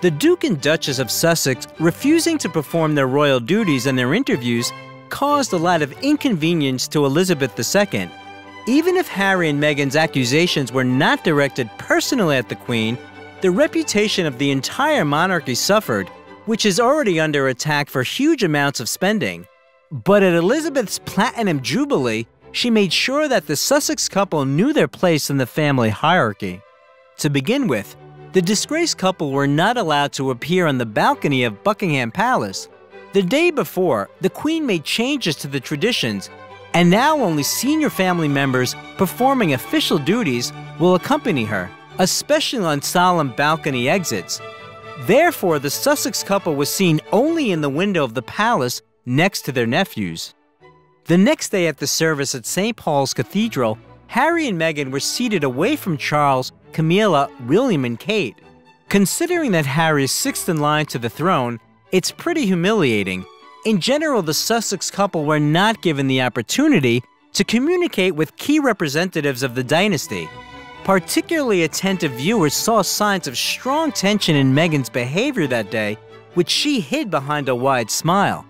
The Duke and Duchess of Sussex refusing to perform their royal duties and their interviews caused a lot of inconvenience to Elizabeth II. Even if Harry and Meghan's accusations were not directed personally at the Queen, the reputation of the entire monarchy suffered, which is already under attack for huge amounts of spending. But at Elizabeth's Platinum Jubilee, she made sure that the Sussex couple knew their place in the family hierarchy. To begin with, the disgraced couple were not allowed to appear on the balcony of Buckingham Palace. The day before, the Queen made changes to the traditions, and now only senior family members performing official duties will accompany her, especially on solemn balcony exits. Therefore, the Sussex couple was seen only in the window of the palace next to their nephews. The next day at the service at St. Paul's Cathedral, Harry and Meghan were seated away from Charles Camilla, William, and Kate. Considering that Harry is sixth in line to the throne, it's pretty humiliating. In general, the Sussex couple were not given the opportunity to communicate with key representatives of the dynasty. Particularly attentive viewers saw signs of strong tension in Meghan's behavior that day, which she hid behind a wide smile.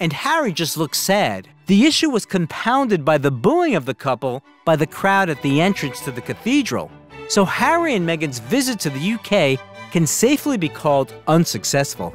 And Harry just looked sad. The issue was compounded by the booing of the couple by the crowd at the entrance to the cathedral so Harry and Meghan's visit to the UK can safely be called unsuccessful.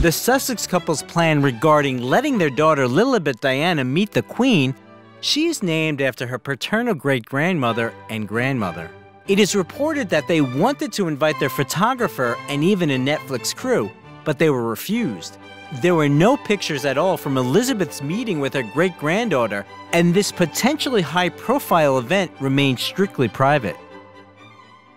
The Sussex couple's plan regarding letting their daughter Lilibet Diana meet the Queen, she is named after her paternal great grandmother and grandmother. It is reported that they wanted to invite their photographer and even a Netflix crew, but they were refused. There were no pictures at all from Elizabeth's meeting with her great granddaughter, and this potentially high profile event remained strictly private.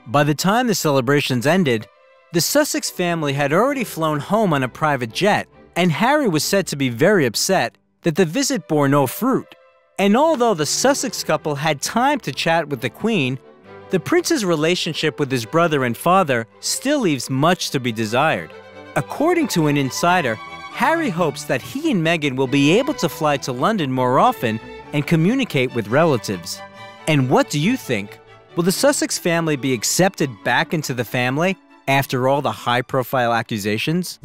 By the time the celebrations ended, the Sussex family had already flown home on a private jet, and Harry was said to be very upset that the visit bore no fruit. And although the Sussex couple had time to chat with the Queen, the prince's relationship with his brother and father still leaves much to be desired. According to an insider, Harry hopes that he and Meghan will be able to fly to London more often and communicate with relatives. And what do you think? Will the Sussex family be accepted back into the family after all the high profile accusations?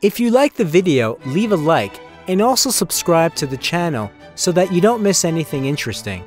If you like the video, leave a like and also subscribe to the channel so that you don't miss anything interesting.